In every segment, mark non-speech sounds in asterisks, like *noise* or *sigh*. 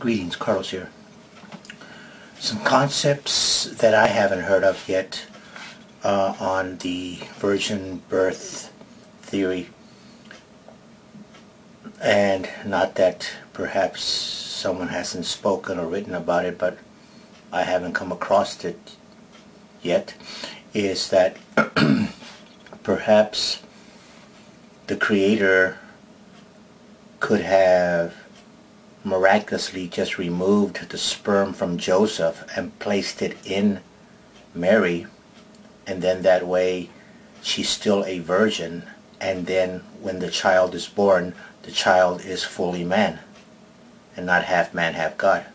Greetings, Carlos here. Some concepts that I haven't heard of yet uh, on the virgin birth theory. And not that perhaps someone hasn't spoken or written about it, but I haven't come across it yet, is that *clears throat* perhaps the Creator could have miraculously just removed the sperm from Joseph and placed it in Mary. And then that way she's still a virgin. And then when the child is born the child is fully man and not half man half God.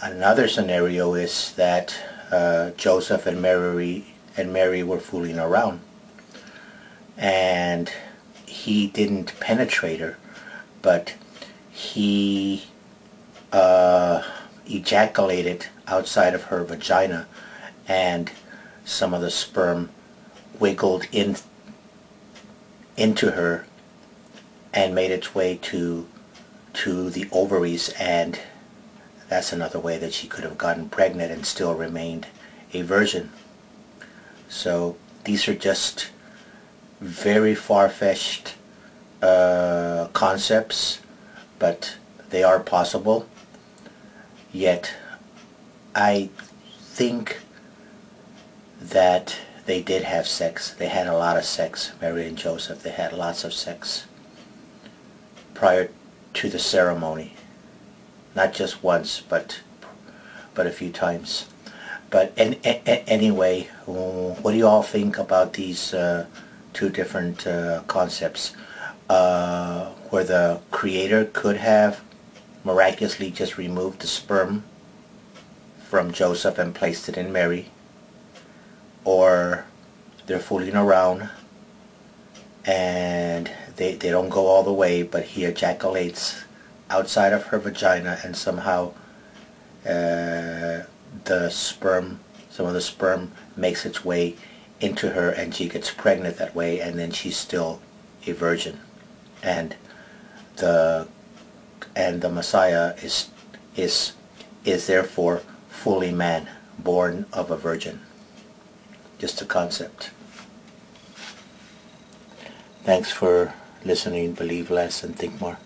Another scenario is that uh, Joseph and Mary and Mary were fooling around. And he didn't penetrate her but he uh, ejaculated outside of her vagina and some of the sperm wiggled in into her and made its way to to the ovaries and that's another way that she could have gotten pregnant and still remained a virgin. So these are just very far-fetched uh, concepts, but they are possible. Yet, I think that they did have sex. They had a lot of sex, Mary and Joseph. They had lots of sex prior to the ceremony. Not just once, but but a few times. But an, anyway, what do you all think about these uh, two different uh, concepts? Uh, where the creator could have miraculously just removed the sperm from Joseph and placed it in Mary or they're fooling around and they, they don't go all the way but he ejaculates outside of her vagina and somehow uh, the sperm some of the sperm makes its way into her and she gets pregnant that way and then she's still a virgin and the and the Messiah is is is therefore fully man, born of a virgin. Just a concept. Thanks for listening. Believe less and think more.